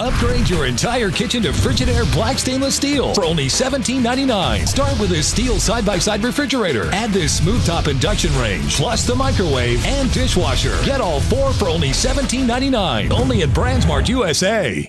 Upgrade your entire kitchen to Frigidaire Black Stainless Steel for only $17.99. Start with a steel side by side refrigerator. Add this smooth top induction range, plus the microwave and dishwasher. Get all four for only $17.99. Only at Brandsmart USA.